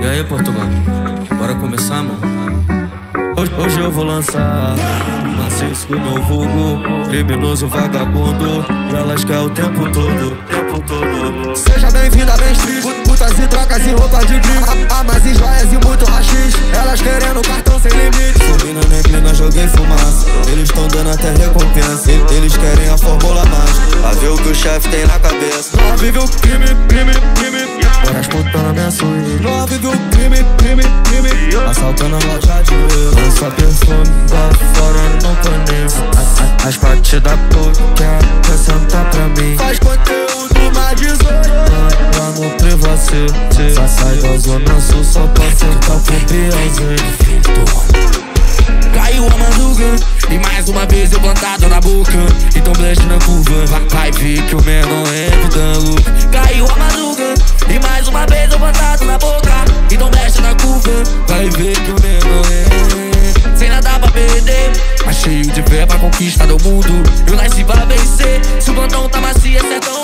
E aí, Portugal? Bora começar, mano? Hoje, hoje eu vou lançar Francisco, meu vulgo Criminoso, vagabundo. Elas querem o tempo todo Tempo todo. Seja bem-vinda, bem street. Putas e trocas e roupas de grife Armas e joias e muito rachis. Elas querendo cartão sem limite. Subi na neblina, joguei fumaça. Eles tão dando até recompensa. Eles querem a fórmula ver o que o chefe tem na cabeça. Nós vive o crime, crime, crime putas na minha suíte. Nós vive o crime, crime, crime. Assaltando a loja de ouro. Lança perfume, lá fora no conheço As, as partidas quer quer sentar pra mim. Faz conteúdo mais 18 Lá no privacê Só sai da zona sul só pra sentar pro Bielzinho mais uma vez eu plantado na boca. Então blast na curva Vai, ver que o menor é louca Caiu a madruga E mais uma vez eu plantado na boca. Então blast na curva Vai ver que o menor é. Sem nada pra perder Mas cheio de fé pra conquistar do mundo. Eu nasci pra vencer. Se o plantão tá macio, sertão. entra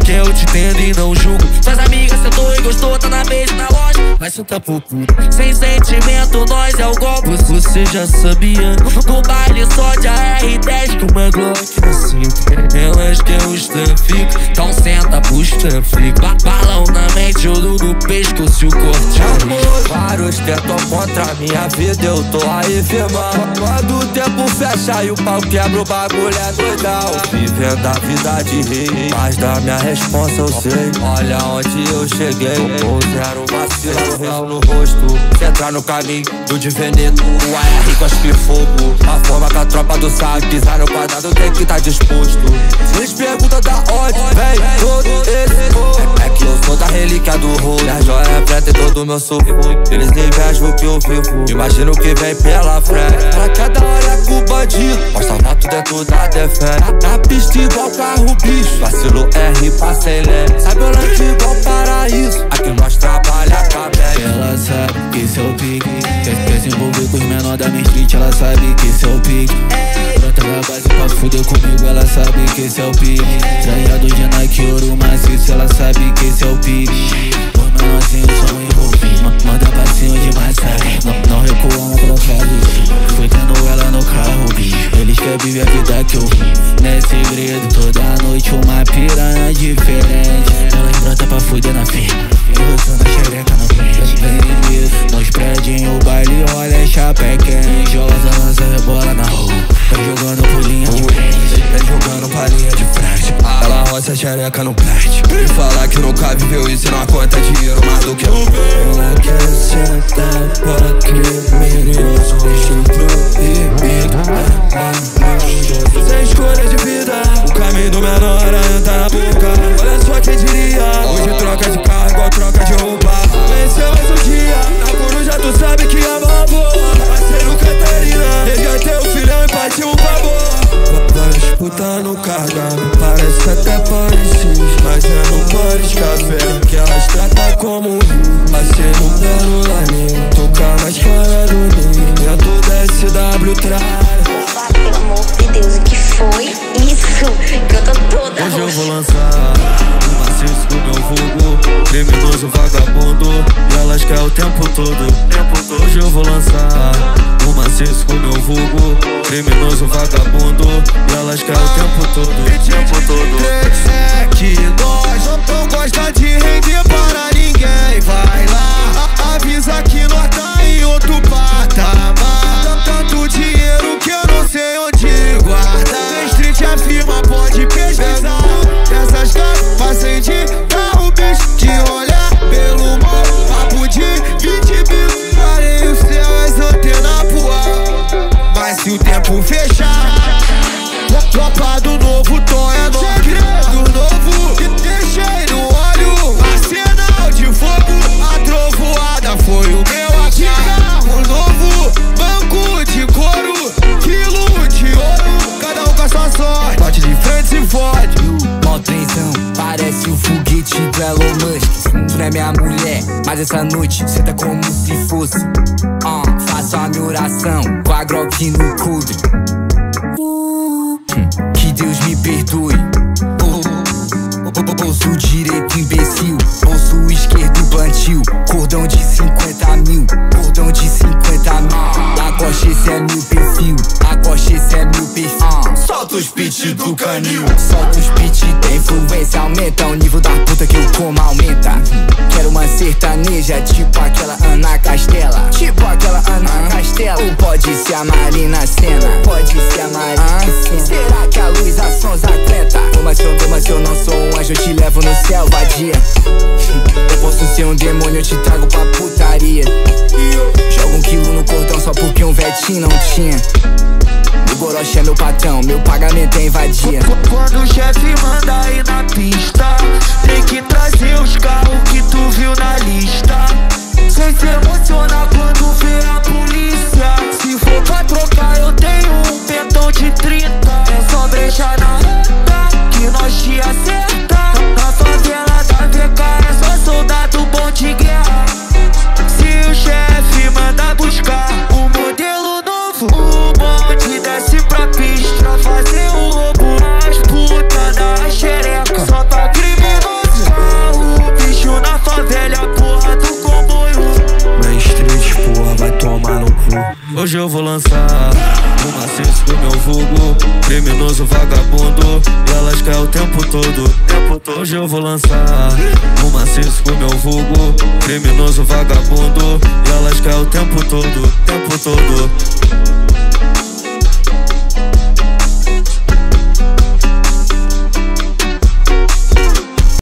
quer, eu te entendo e não julgo. Suas amigas sentou e gostou, tá na mesa na loja. Vai sentar pro cu Sem sentimento, nós é o golpe. Você já sabia? No baile só de AR-10 que uma Glock no cinto Elas querem o Stanfic Então senta pro Stanfic ba Balão na mente, ouro no pescoço e o corte. Amor, vários tentam contra a minha vida Eu tô aí firmando. Quando o tempo fecha e o pau quebra O bagulho é doidão. Vivendo a vida de rei Mas da minha responsa eu sei. Olha onde eu cheguei. Com zero vacilo sorriso no rosto. Se entrar no caminho do diveneto O AR cospe fogo. A forma que a tropa do sabe Pisar no quadrado tem que tá disposto? Eles perguntam da onde vem todo esse É que eu sou da relíquia do rolo Minha joia é preta e todo meu sufoco Eles invejam o que eu vivo. Imagina o que vem pela frente. Pra cada hora com o bandido Mostra mato dentro da defesa Na pista igual carro bicho. Vacilo R, passei leve Sabe o lance igual paraíso? Aqui nós trabalha com a média ela sabe que o pique. Quer, quer se envolver com os menores da minha street. Ela sabe que o pique Base pra fuder comigo Ela sabe que esse é o pique. Trajado de Nike, ouro maciço Ela sabe que esse é o pique. Os menorzinhos são envolvidos Ma- Manda pra cima de massagem Não, não recuamos pra fazer Foi tendo ela no carro, Eles querem viver a vida que eu Não é segredo Toda noite uma piranha diferente. Elas brota pra fuder na Eu roçando a xereca no mesmo Nos prédios o baile olha chapé quente. Josa lança rebola na rua jogando por linha de frente Vem jogando pra linha de frente Ela roça xereca no plástico E falar que nunca viveu isso não conta dinheiro mais do que eu. Ela quer sentar pra criminoso Deixa proibido Criminoso vagabundo E elas querem o tempo todo. Hoje eu vou lançar o maciço do meu vulgo. Criminoso vagabundo E elas querem o tempo todo. Tempo todo. É que nós Tropa do novo tom é novo. Segredo novo Deixei no olho Arsenal de fogo A trovoada foi o meu aqui. Carro novo Banco de couro Quilo de ouro. Cada um com a sua sorte. Bate de frente se fode Mó trenzão, parece o foguete do Elon Musk. Não é minha mulher, mas essa noite senta como se fosse Ah, Faço a minha oração com a Glock no coldre Cordão de 50 mil. Cordão de 50 mil. Lacoste, esse é meu perfil. Lacoste, esse é meu perfil. Solta os pitch do canil. Solta os pitch, tem influência. Aumenta o nível da puta que eu como, aumenta. Quero uma sertaneja, tipo aquela Ana Castela. Tipo aquela Ana Castela. Ou pode ser a Marina Senna. Pode ser a Marina Senna. Será que a Luísa Sons atleta? Mas se eu, mas se eu não sou um anjo, eu te levo no céu, vadia. Te trago pra putaria. Joga um quilo no cordão só porque um vetinho não tinha. O Goroche é meu patrão, meu pagamento é invadia. Quando o chefe manda aí na pista, Hoje eu vou lançar o maciço do meu vulgo. Criminoso vagabundo. E elas querem o tempo todo. Hoje eu vou lançar o maciço do meu vulgo. Criminoso vagabundo. E elas querem o tempo todo. Tempo todo.